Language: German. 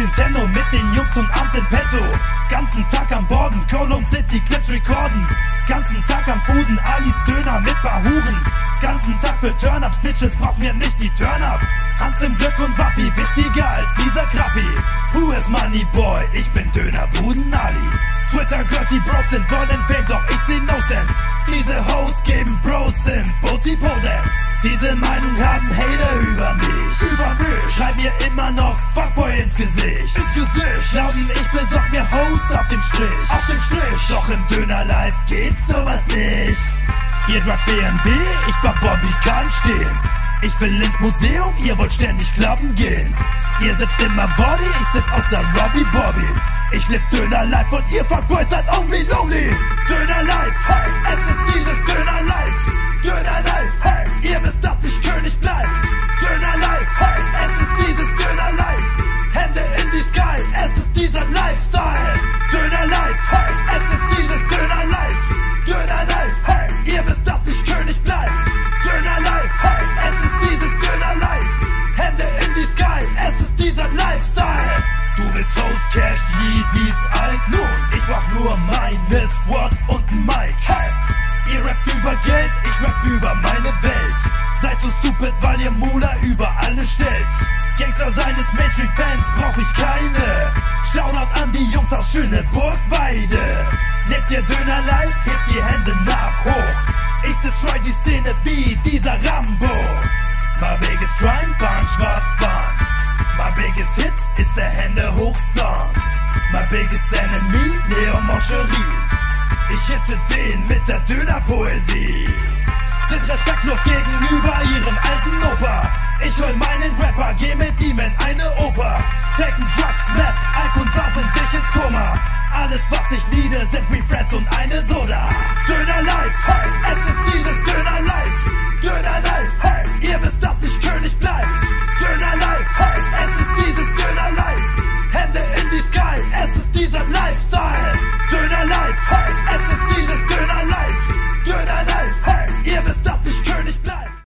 Nintendo mit den Jungs und abends in petto. Ganzen Tag am Borden, Column City Clips recorden. Ganzen Tag am Fuden, Alis Döner mit paar Huren. Ganzen Tag für Turn-Up-Snitches, brauch mir nicht die Turn-Up. Hans im Glück und Wappi, wichtiger als dieser Krappi. Who is Money Boy? Ich bin Dönerbuden Ali. Twitter Girls, die Bros sind wollen Fame, doch ich seh no sense. Diese Hoes geben Bros im Booty Pole. Diese Meinung haben Hater über mich. Über mich. Schreib mir immer noch Fuckboy ins Gesicht. Ins Gesicht. Glauben, ich besorg mir Hoes auf dem Strich. Auf dem Strich. Doch im Döner Live gibt's sowas nicht. Ihr drive BMW, ich fahr Bobby, kann stehen. Ich will ins Museum, ihr wollt ständig klappen gehen. Ihr sippt immer Body, ich sipp außer Robbie Bobby. Ich leb Döner live und ihr Fuckboys seid only lonely. Döner live, hey, es ist dieses Cash, Yeezys, Alk, nun, ich brauch nur meine Squad und ein Mic. Hey, ihr rappt über Geld, ich rapp über meine Welt. Seid so stupid, weil ihr Mula über alles stellt. Gangster seines Mainstream-Fans brauch ich keine. Shoutout an die Jungs aus Schöneburg-Weide. Lebt ihr Döner live, hebt die Hände biggest enemy, Leon Moncherie. Ich hitte den mit der Dönerpoesie. Sind respektlos gegenüber ihrem alten Opa. Ich hol meinen Rapper, geh mit ihm in eine Oper. Taken Drugs, Meth, Alk und saufen sich ins Koma. Alles was ich liebe sind Refrets und eine Soda. Döner